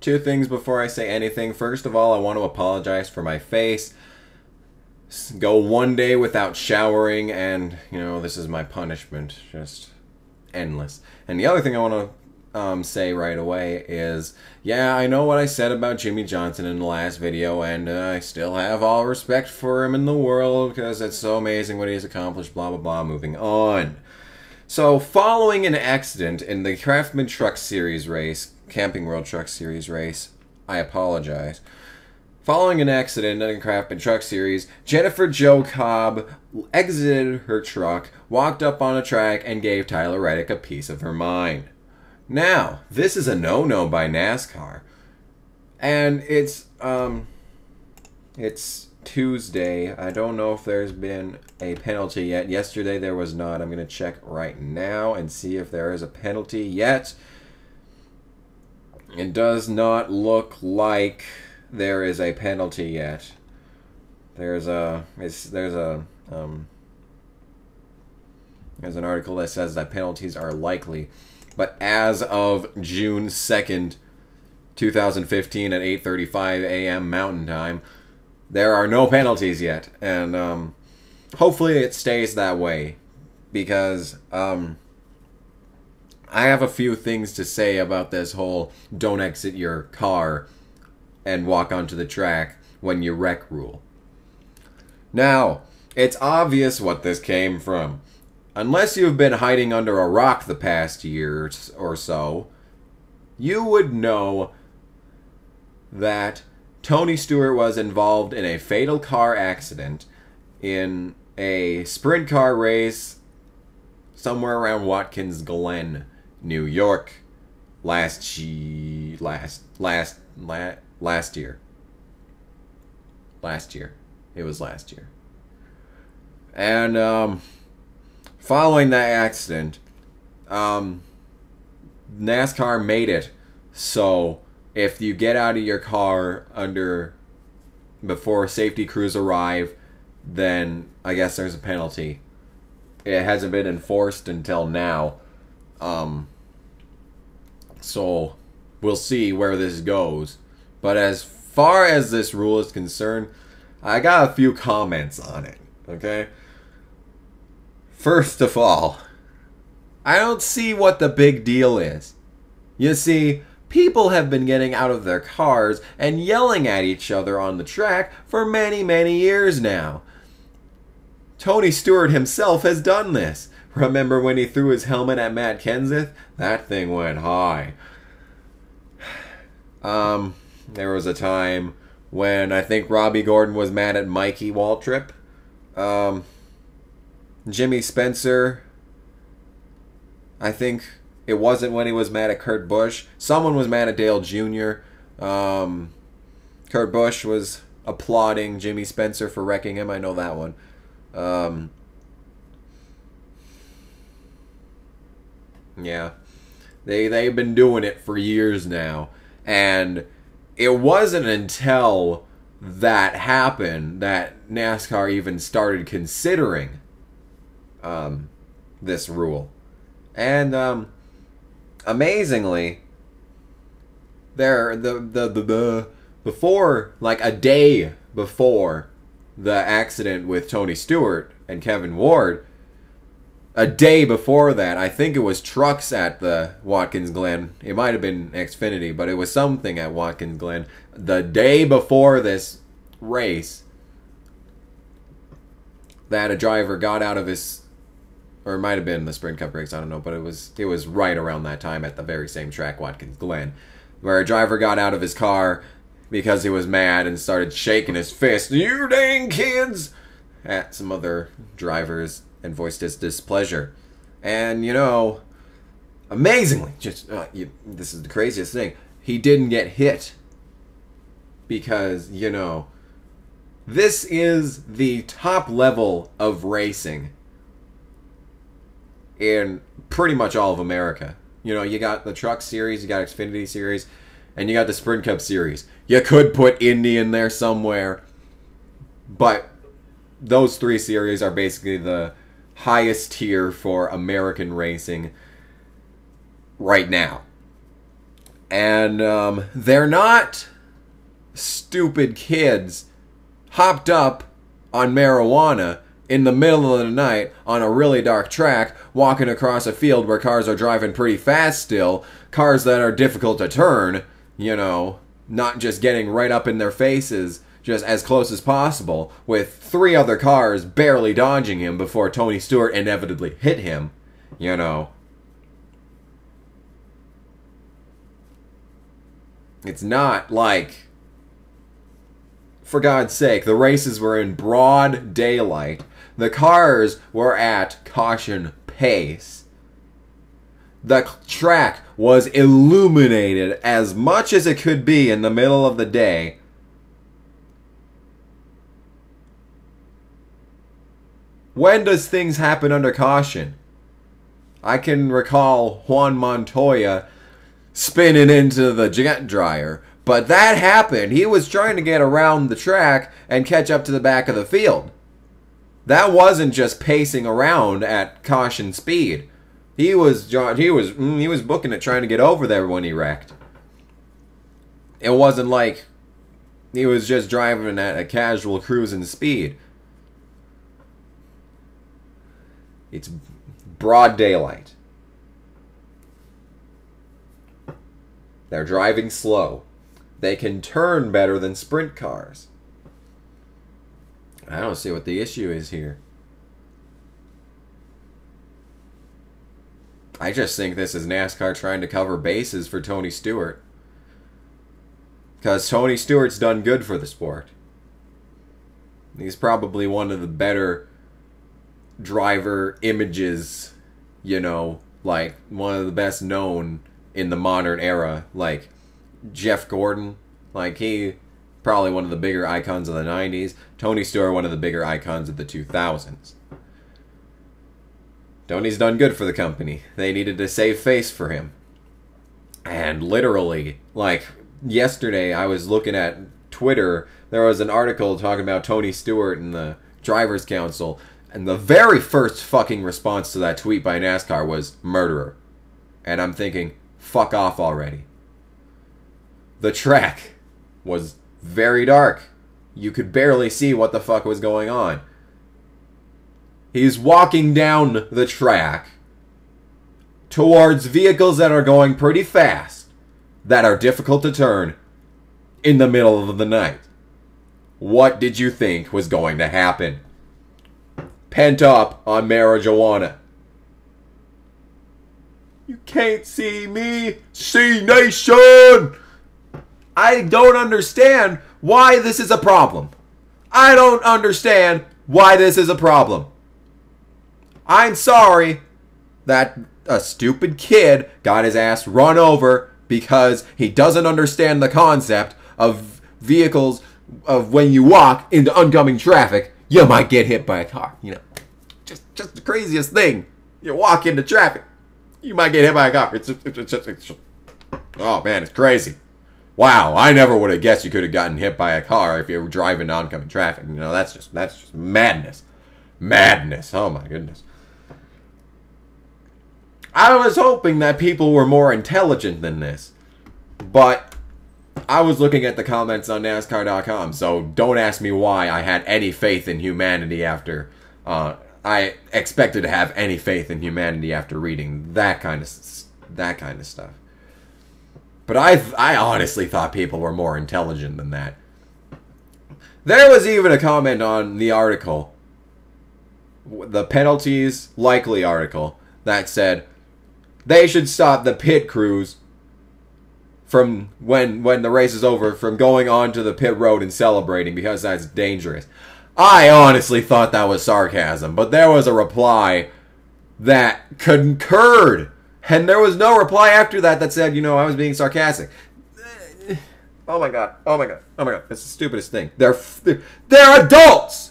two things before I say anything. First of all, I want to apologize for my face. Go one day without showering, and, you know, this is my punishment. Just endless. And the other thing I want to um, say right away is yeah, I know what I said about Jimmie Johnson in the last video, and uh, I still have all respect for him in the world because it's so amazing what he's accomplished, blah, blah, blah. Moving on. So, following an accident in the Craftsman Truck Series race, Camping World Truck Series race, I apologize. Following an accident in the Craftsman Truck Series, Jennifer Jo Cobb exited her truck, walked up on a track, and gave Tyler Reddick a piece of her mind. Now, this is a no-no by NASCAR. And it's um it's Tuesday. I don't know if there's been a penalty yet. Yesterday there was not. I'm going to check right now and see if there is a penalty yet. It does not look like there is a penalty yet. There's a there's a um there's an article that says that penalties are likely, but as of June 2nd, 2015 at 8:35 a.m. Mountain Time, there are no penalties yet, and um, hopefully it stays that way because um, I have a few things to say about this whole "don't exit your car and walk onto the track when you wreck" rule. Now, it's obvious what this came from. Unless you've been hiding under a rock the past year or so, you would know that Tony Stewart was involved in a fatal car accident in a sprint car race somewhere around Watkins Glen, New York, last last last last last year. Last year, it was last year, and um, following that accident, um, NASCAR made it so if you get out of your car under before safety crews arrive, then I guess there's a penalty. It hasn't been enforced until now. Um, so we'll see where this goes. But as far as this rule is concerned, I got a few comments on it. Okay? First of all, I don't see what the big deal is. You see, people have been getting out of their cars and yelling at each other on the track for many, many years now. Tony Stewart himself has done this. Remember when he threw his helmet at Matt Kenseth? That thing went high. Um, there was a time when I think Robby Gordon was mad at Mikey Waltrip. Um, Jimmy Spencer, I think it wasn't when he was mad at Kurt Busch. Someone was mad at Dale Jr. Um, Kurt Busch was applauding Jimmy Spencer for wrecking him. I know that one. Um, yeah, they they've been doing it for years now, and it wasn't until that happened that NASCAR even started considering um, this rule, and um, amazingly, there the, the the the before like a day before the accident with Tony Stewart and Kevin Ward, a day before that, I think it was trucks at the Watkins Glen. It might have been Xfinity, but it was something at Watkins Glen. The day before this race, that a driver got out of his or it might have been the Sprint Cup race. I don't know, but it was it was right around that time at the very same track, Watkins Glen, where a driver got out of his car because he was mad and started shaking his fist, "You dang kids!" at some other drivers and voiced his displeasure. And you know, amazingly, just uh, you, this is the craziest thing. He didn't get hit because you know this is the top level of racing in pretty much all of America. You know, you got the Truck Series, you got Xfinity Series, and you got the Sprint Cup Series. You could put Indy in there somewhere, but those three series are basically the highest tier for American racing right now. And um, they're not stupid kids hopped up on marijuana in the middle of the night on a really dark track, walking across a field where cars are driving pretty fast still, cars that are difficult to turn, you know, not just getting right up in their faces just as close as possible, with three other cars barely dodging him before Tony Stewart inevitably hit him, you know. It's not like, for God's sake, the races were in broad daylight. The cars were at caution pace. The track was illuminated as much as it could be in the middle of the day. When does things happen under caution? I can recall Juan Montoya spinning into the jet dryer. But that happened. He was trying to get around the track and catch up to the back of the field. That wasn't just pacing around at caution speed. He was he was mm, he was booking it trying to get over there when he wrecked. It wasn't like he was just driving at a casual cruising speed. It's broad daylight. They're driving slow. They can turn better than sprint cars. I don't see what the issue is here. I just think this is NASCAR trying to cover bases for Tony Stewart. Because Tony Stewart's done good for the sport. He's probably one of the better driver images, you know, like one of the best known in the modern era. Like Jeff Gordon, like he probably one of the bigger icons of the 90s. Tony Stewart, one of the bigger icons of the 2000s. Tony's done good for the company. They needed to save face for him. And literally, like yesterday, I was looking at Twitter. There was an article talking about Tony Stewart and the Drivers' Council. And the very first fucking response to that tweet by NASCAR was murderer. And I'm thinking, fuck off already. The track was very dark. You could barely see what the fuck was going on. He's walking down the track towards vehicles that are going pretty fast, that are difficult to turn, in the middle of the night. What did you think was going to happen? Pent up on marijuana. You can't see me, C Nation! I don't understand why this is a problem. I don't understand why this is a problem. I'm sorry that a stupid kid got his ass run over because he doesn't understand the concept of vehicles of when you walk into oncoming traffic, you might get hit by a car. You know, just just the craziest thing. You walk into traffic, you might get hit by a car. It's, it's, it's, it's oh man, it's crazy. Wow, I never would have guessed you could have gotten hit by a car if you were driving oncoming traffic. You know, that's just that's just madness. Madness. Oh my goodness. I was hoping that people were more intelligent than this. But I was looking at the comments on NASCAR.com, so don't ask me why I had any faith in humanity after uh, I expected to have any faith in humanity after reading that kind of that kind of stuff. But I I honestly thought people were more intelligent than that. There was even a comment on the article, the penalties likely article, that said they should stop the pit crews from when when the race is over from going onto the pit road and celebrating because that's dangerous. I honestly thought that was sarcasm, but there was a reply that concurred and there was no reply after that that said, you know, I was being sarcastic. Oh my god. Oh my god. Oh my god. That's the stupidest thing. They're they're adults.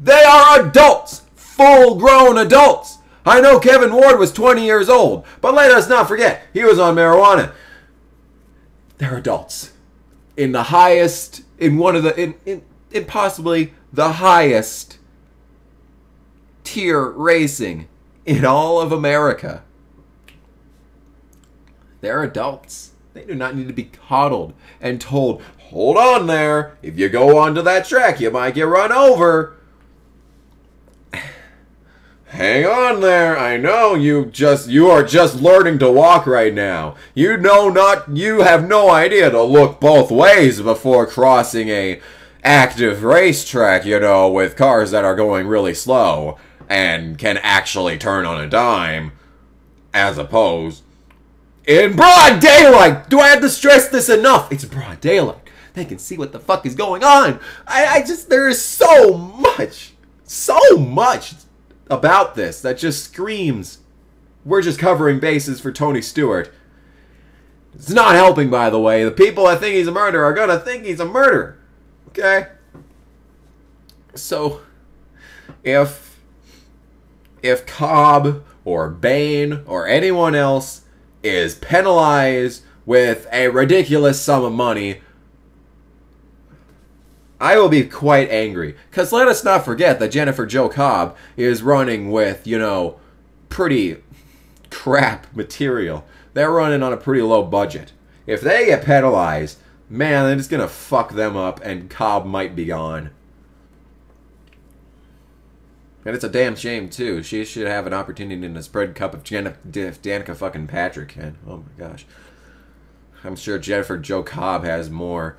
They are adults. Full-grown adults. I know Kevin Ward was 20 years old, but let us not forget he was on marijuana. They're adults. In the highest in one of the in, in, in possibly the highest tier racing in all of America. They're adults. They do not need to be coddled and told, hold on there. If you go onto that track, you might get run over. Hang on there. I know you just you are just learning to walk right now. You know not you have no idea to look both ways before crossing a active racetrack, you know, with cars that are going really slow and can actually turn on a dime as opposed in broad daylight. Do I have to stress this enough? It's broad daylight. They can see what the fuck is going on. I, I just there is so much, so much about this that just screams we're just covering bases for Tony Stewart. It's not helping, by the way. The people that think he's a murderer are gonna think he's a murderer. Okay? So, if if Cobb or Bain or anyone else is penalized with a ridiculous sum of money, I will be quite angry. Because let us not forget that Jennifer Jo Cobb is running with, you know, pretty crap material. They're running on a pretty low budget. If they get penalized, man, it's going to fuck them up and Cobb might be gone. And it's a damn shame, too. She should have an opportunity in the Sprint Cup if, Jan- Danica fucking Patrick can. Oh my gosh. I'm sure Jennifer Jo Cobb has more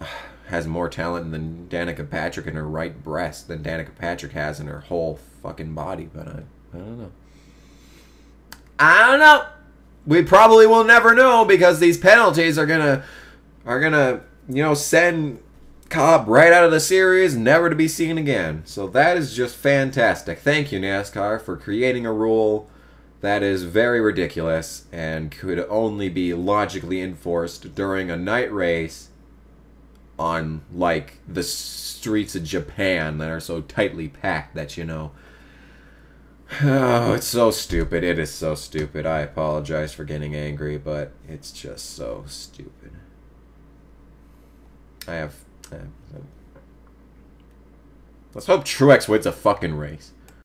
has more talent than Danica Patrick in her right breast than Danica Patrick has in her whole fucking body, but I, I don't know. I don't know. We probably will never know because these penalties are gonna are gonna, you know, send Cobb right out of the series, never to be seen again. So that is just fantastic. Thank you, NASCAR, for creating a rule that is very ridiculous and could only be logically enforced during a night race on like the streets of Japan that are so tightly packed that you know. Oh, it's so stupid. It is so stupid. I apologize for getting angry, but it's just so stupid. I have. Let's hope Truex wins a fucking race.